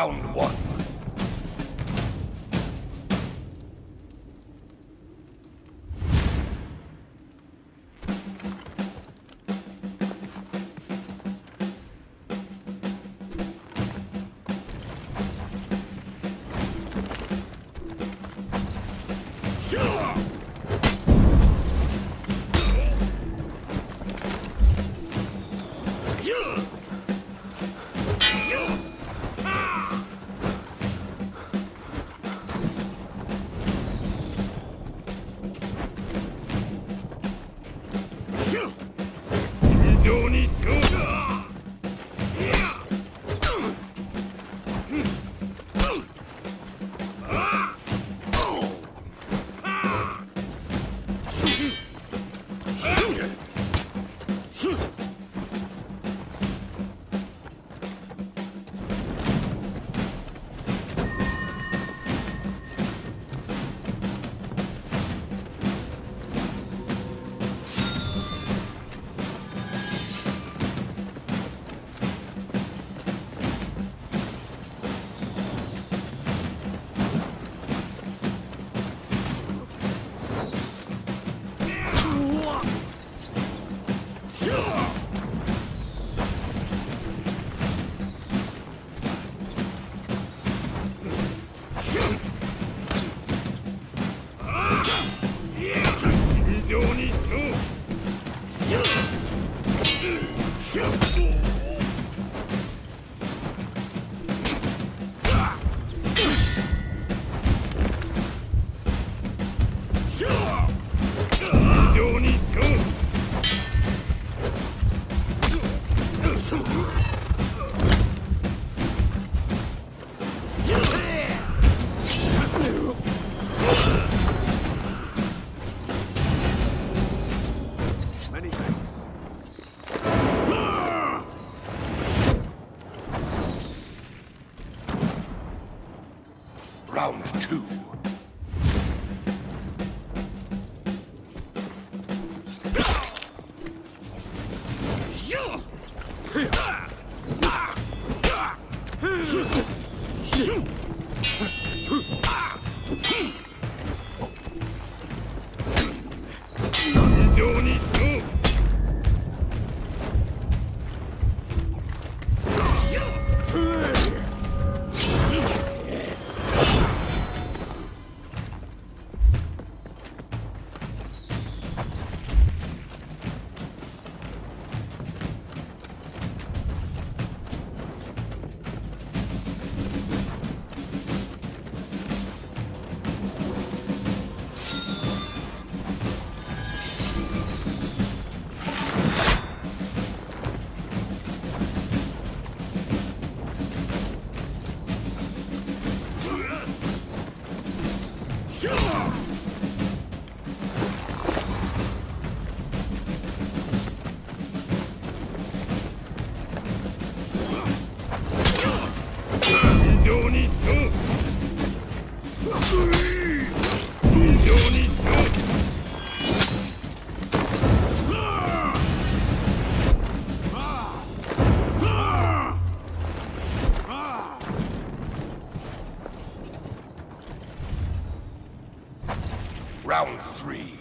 Round one. Round two. Round three.